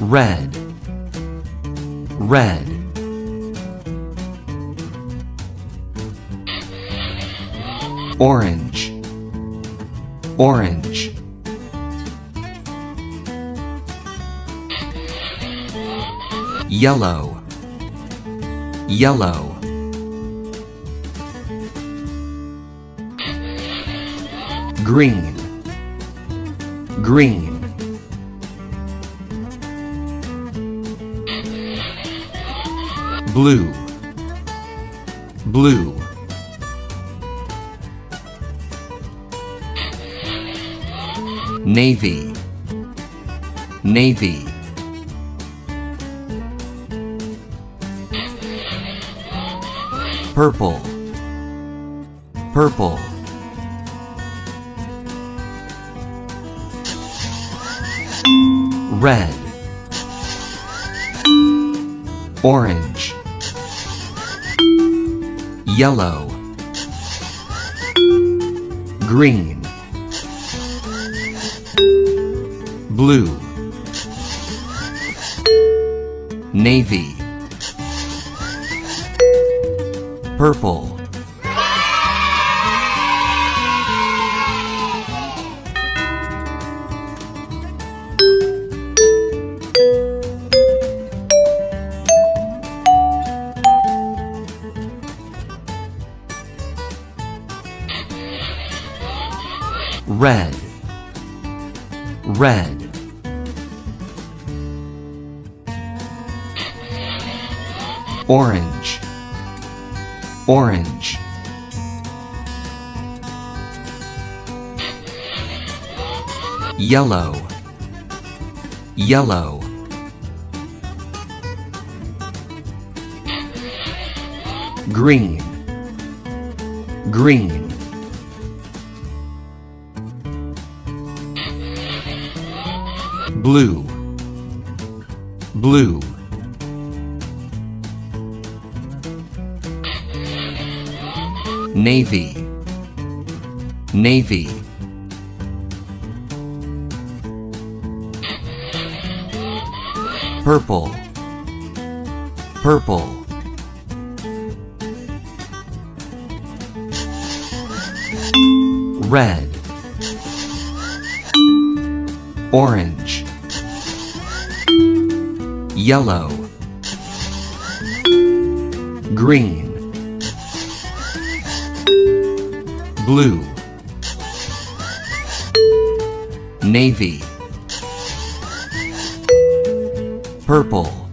red. Red. Orange. Orange. Yellow. Yellow. Green. Green blue. Blue. Navy. Navy. Purple. Purple. Red. Orange yellow green blue navy purple red. Red. Orange. Orange. Yellow. Yellow. Green. Green blue. Blue. Navy. Navy. Purple. Purple. Red. Orange yellow green blue navy purple